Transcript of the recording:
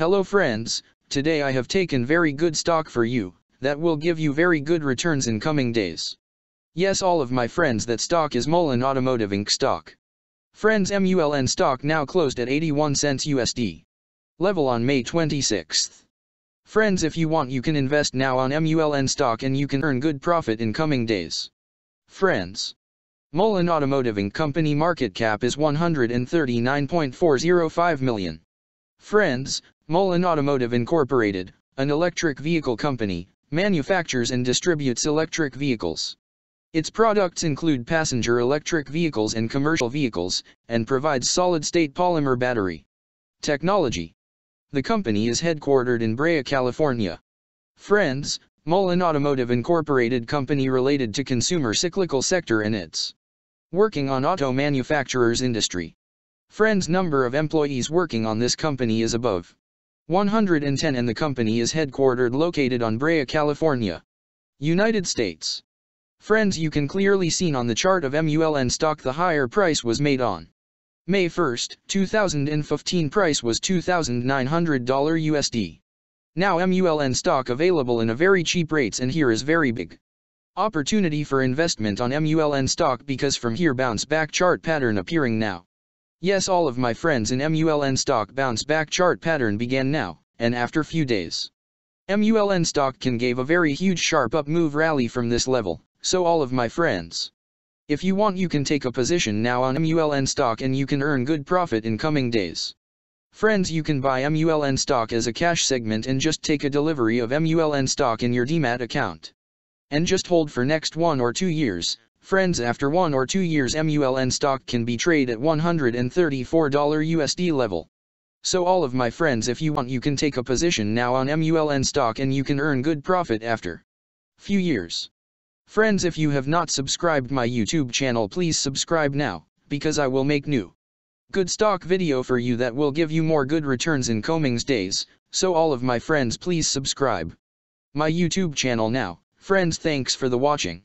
Hello friends, today I have taken very good stock for you, that will give you very good returns in coming days. Yes all of my friends that stock is Mullen Automotive Inc. stock. Friends MULN stock now closed at 81 cents USD. Level on May 26th. Friends if you want you can invest now on MULN stock and you can earn good profit in coming days. Friends. Mullen Automotive Inc. company market cap is 139.405 million. Friends, Mullen Automotive Incorporated, an electric vehicle company, manufactures and distributes electric vehicles. Its products include passenger electric vehicles and commercial vehicles, and provides solid-state polymer battery technology. The company is headquartered in Brea, California. Friends, Mullen Automotive Incorporated company related to consumer cyclical sector and its working on auto manufacturers industry. Friends number of employees working on this company is above 110 and the company is headquartered located on Brea, California, United States. Friends you can clearly seen on the chart of MULN stock the higher price was made on May 1, 2015 price was $2,900 USD. Now MULN stock available in a very cheap rates and here is very big opportunity for investment on MULN stock because from here bounce back chart pattern appearing now. Yes all of my friends in MULN stock bounce back chart pattern began now, and after few days. MULN stock can gave a very huge sharp up move rally from this level, so all of my friends. If you want you can take a position now on MULN stock and you can earn good profit in coming days. Friends you can buy MULN stock as a cash segment and just take a delivery of MULN stock in your demat account. And just hold for next one or two years, friends after one or two years MULN stock can be traded at $134 USD level. So all of my friends if you want you can take a position now on MULN stock and you can earn good profit after few years. Friends if you have not subscribed my YouTube channel please subscribe now, because I will make new good stock video for you that will give you more good returns in comings days, so all of my friends please subscribe my YouTube channel now, friends thanks for the watching.